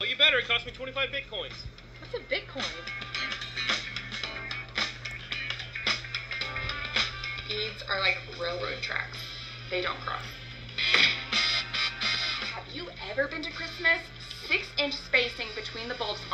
Well, you better. It cost me 25 bitcoins. What's a Bitcoin? Beads are like railroad tracks. They don't cross. Have you ever been to Christmas? Six inch spacing between the bulbs